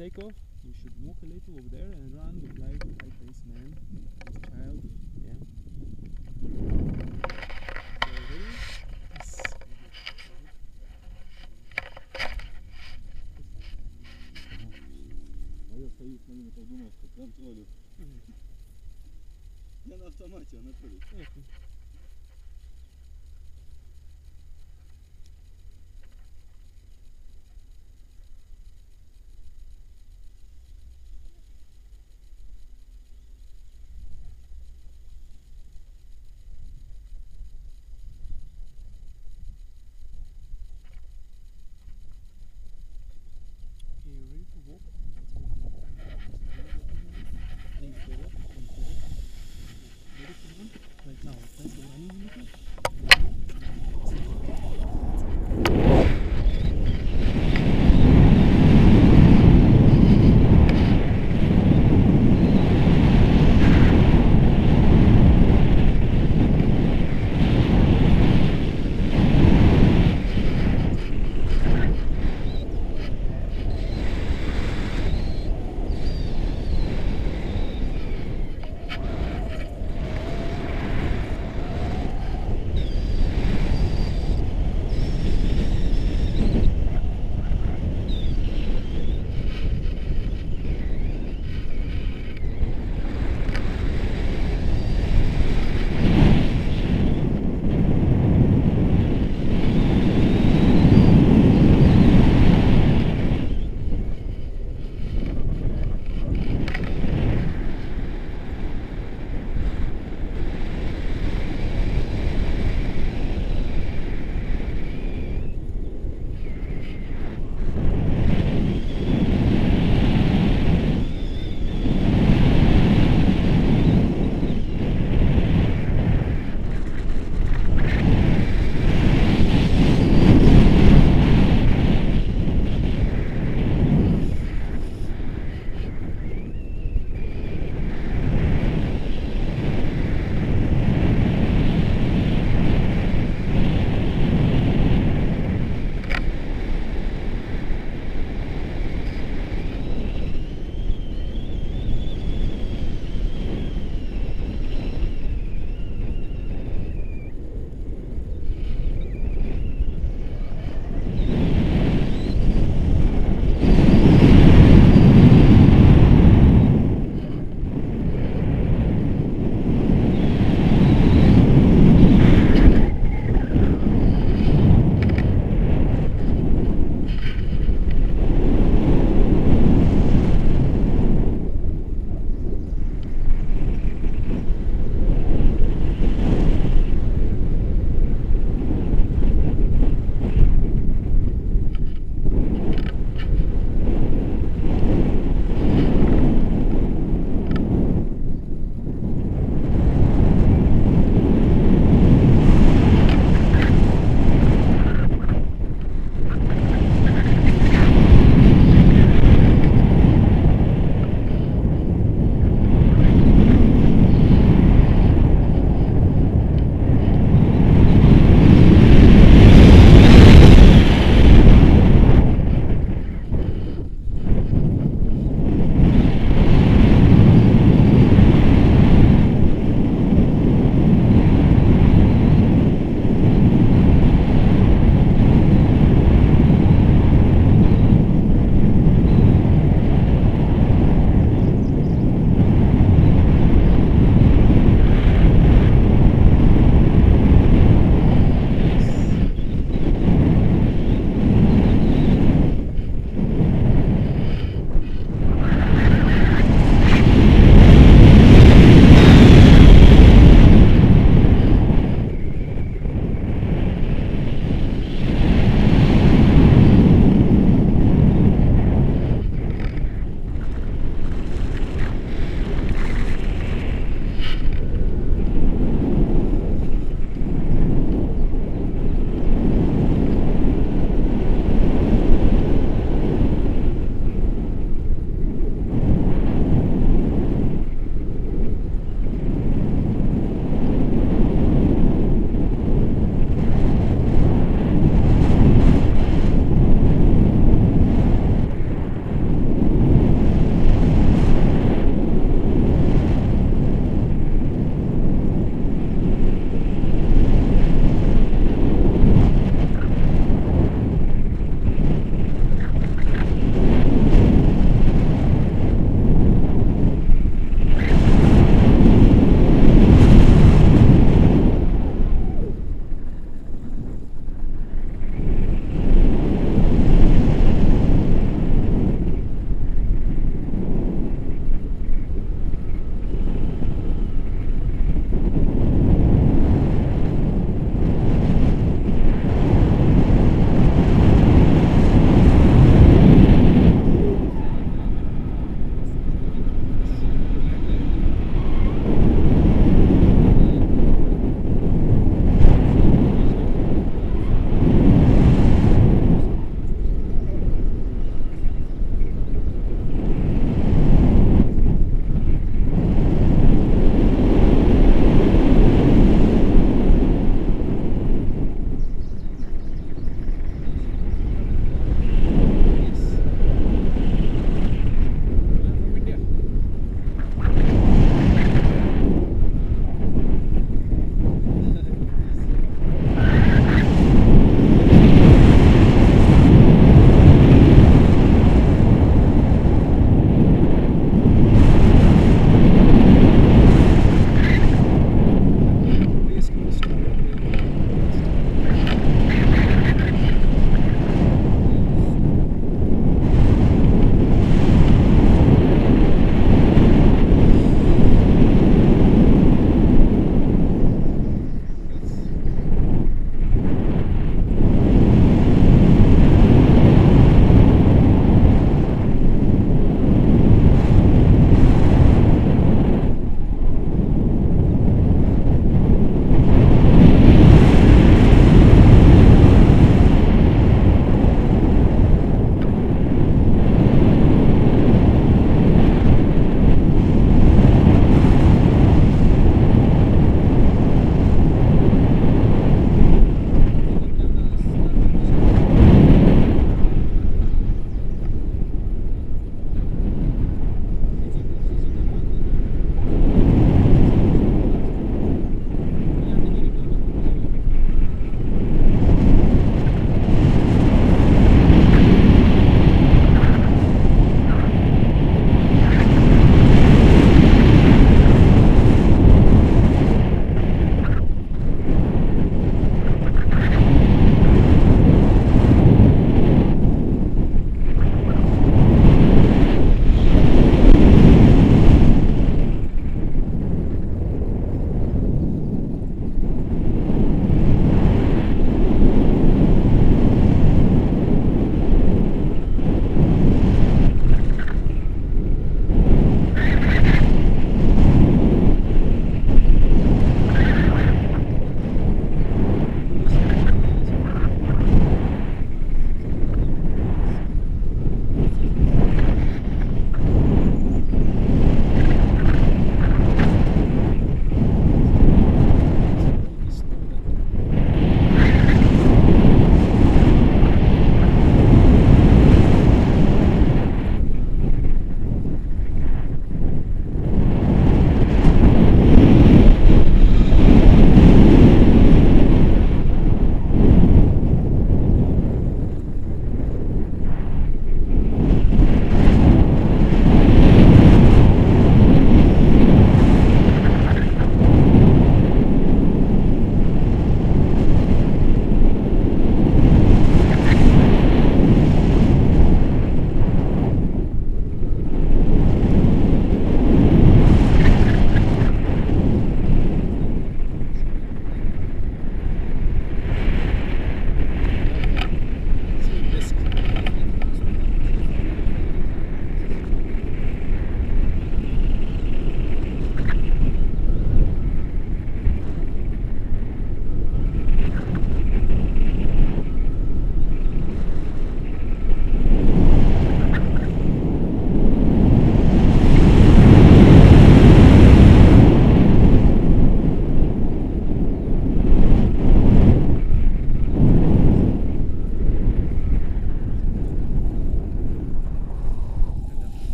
takeoff, you should walk a little over there and run with like like this man, this child. Yeah. So ready? Yes. А я стою с моими колдунов, контролю. Я на автомате, Анатолий.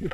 You.